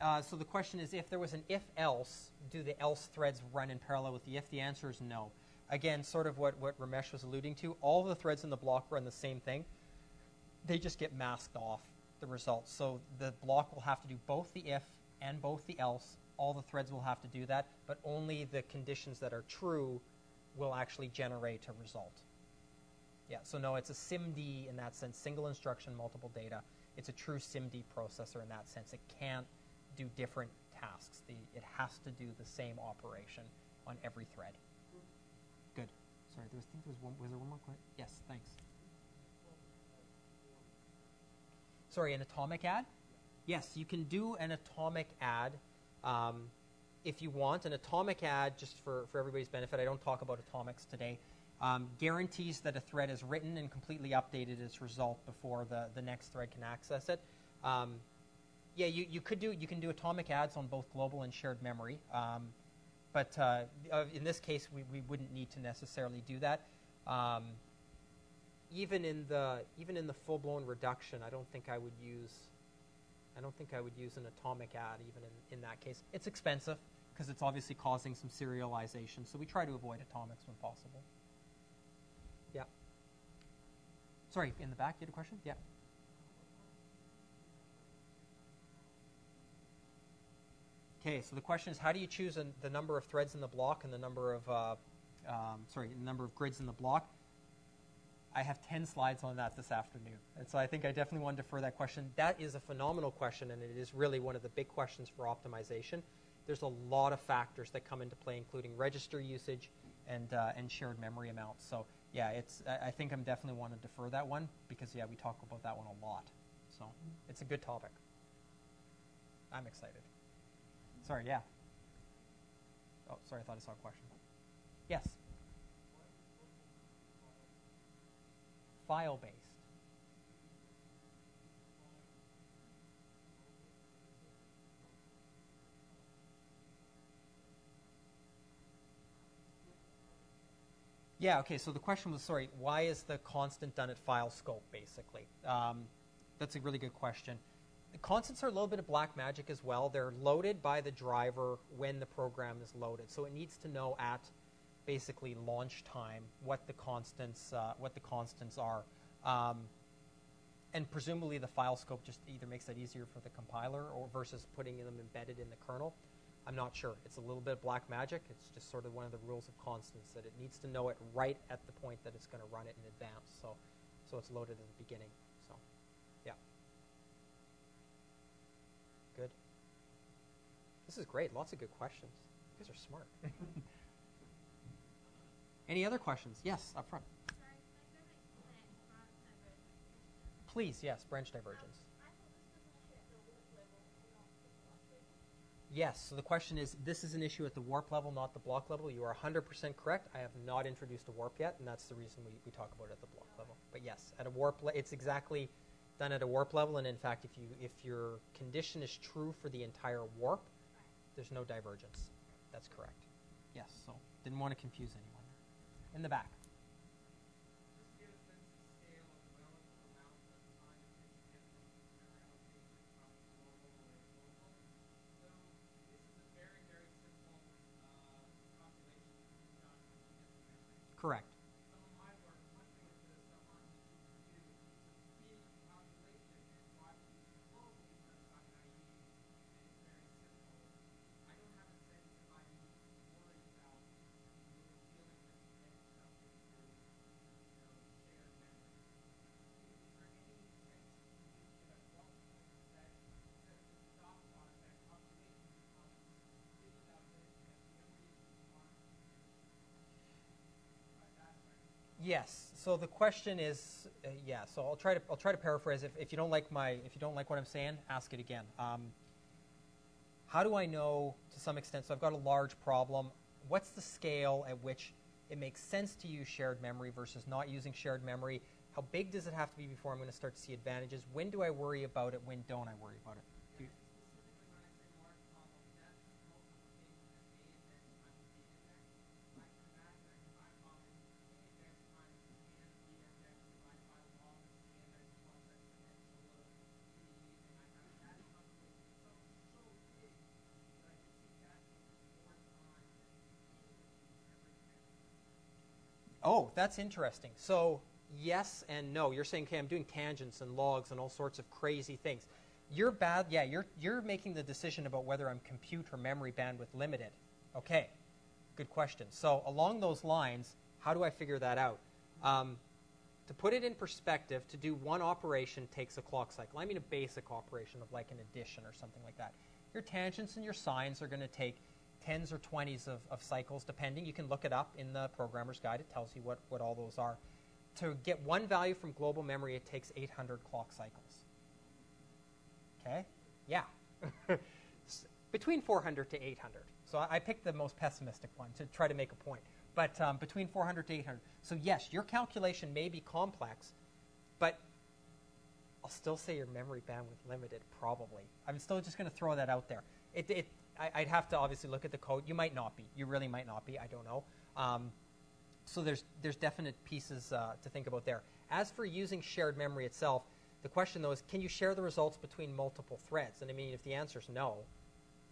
Uh, so the question is, if there was an if-else, do the else threads run in parallel with the if? The answer is no. Again, sort of what, what Ramesh was alluding to, all the threads in the block run the same thing. They just get masked off, the results. So the block will have to do both the if and both the else. All the threads will have to do that, but only the conditions that are true will actually generate a result. Yeah, so no, it's a SIMD in that sense, single instruction, multiple data. It's a true SIMD processor in that sense. It can't do different tasks. The, it has to do the same operation on every thread. Good. Sorry, there was, I think there was one. Was there one more question? Yes, thanks. Sorry, an atomic add? Yes, you can do an atomic add um, if you want. An atomic add, just for, for everybody's benefit, I don't talk about atomics today, um, guarantees that a thread is written and completely updated its result before the, the next thread can access it. Um, yeah, you, you could do you can do atomic adds on both global and shared memory, um, but uh, uh, in this case we, we wouldn't need to necessarily do that. Um, even in the even in the full blown reduction, I don't think I would use I don't think I would use an atomic add even in, in that case. It's expensive because it's obviously causing some serialization, so we try to avoid atomics when possible. Yeah. Sorry, in the back, you had a question? Yeah. Okay, so the question is, how do you choose an, the number of threads in the block and the number of, uh, um, sorry, the number of grids in the block? I have 10 slides on that this afternoon. And so I think I definitely want to defer that question. That is a phenomenal question, and it is really one of the big questions for optimization. There's a lot of factors that come into play, including register usage and, uh, and shared memory amounts. So yeah, it's, I, I think I'm definitely want to defer that one because, yeah, we talk about that one a lot. So it's a good topic. I'm excited. Sorry, yeah. Oh, sorry, I thought I saw a question. Yes. File based. Yeah, okay, so the question was sorry, why is the constant done at file scope, basically? Um, that's a really good question. The constants are a little bit of black magic as well. They're loaded by the driver when the program is loaded. So it needs to know at basically launch time what the constants, uh, what the constants are. Um, and presumably the file scope just either makes that easier for the compiler or versus putting them embedded in the kernel. I'm not sure. It's a little bit of black magic. It's just sort of one of the rules of constants that it needs to know it right at the point that it's going to run it in advance. So, so it's loaded at the beginning. So, yeah. Good. This is great. Lots of good questions. You guys are smart. [LAUGHS] Any other questions? Yes, up front. Sorry, can I go back to that cross divergence question? Please, yes, branch divergence. Oh, I thought this was an issue at the warp level and not the block level. Yes, so the question is this is an issue at the warp level, not the block level. You are 100% correct. I have not introduced a warp yet, and that's the reason we, we talk about it at the block level. But yes, at a warp le- it's exactly done at a warp level, and in fact, if you if your condition is true for the entire warp, there's no divergence. That's correct. Yes, so didn't want to confuse anyone. In the back. Just get a sense of scale of the relative amount of time it takes to get from memory allocation across global or local. So this is a very, very simple uh, calculation you've done when you get the memory. Correct. Some of my work, one thing with this up on the GPU, it's a big calculation, and so I would use it globally because I'm naive and it's very simple. I don't have a sense if I need to worry about really dealing with getting stuff into, you know, shared memory. Is there any sense you can give at what point that instead of just dot dot that calculation becomes thinking of it as memory is one Yes. So the question is, uh, yeah. So I'll try to I'll try to paraphrase. If, if you don't like my if you don't like what I'm saying, ask it again. Um, how do I know to some extent? So I've got a large problem. What's the scale at which it makes sense to use shared memory versus not using shared memory? How big does it have to be before I'm going to start to see advantages? When do I worry about it? When don't I worry about it? Do you- Specifically, when I say large problem, that's multiplication of A index times B index. I can imagine a combined problem is A index times and B index divided by log of C index plus exponential of B, and I have that calculation. It's something so big that I can see that taking more time than any of these memory examples. Oh, that's interesting. So, yes and no. You're saying, okay, I'm doing tangents and logs and all sorts of crazy things. You're bad. Yeah, you're you're making the decision about whether I'm compute or memory bandwidth limited. Okay, good question. So, along those lines, how do I figure that out? Um, to put it in perspective, to do one operation takes a clock cycle. I mean a basic operation of like an addition or something like that. Your tangents and your sines are going to take tens or twenties of, of cycles, depending. You can look it up in the programmer's guide. It tells you what, what all those are. To get one value from global memory, it takes 800 clock cycles. Okay? Yeah. [LAUGHS] Between 400 to 800. So I, I picked the most pessimistic one to try to make a point. But um, between 400 to 800. So yes, your calculation may be complex, but I'll still say your memory bandwidth limited, probably. I'm still just going to throw that out there. It, it, I, I'd have to obviously look at the code. You might not be. You really might not be. I don't know. Um, so there's there's definite pieces uh, to think about there. As for using shared memory itself, the question though is, can you share the results between multiple threads? And I mean, if the answer is no,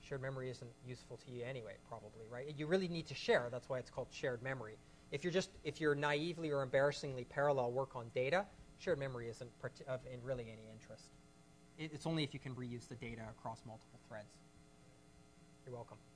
shared memory isn't useful to you anyway, probably, right? You really need to share. That's why it's called shared memory. If you're just if you're naively or embarrassingly parallel work on data, shared memory isn't of in really any interest. It, it's only if you can reuse the data across multiple threads. You're welcome.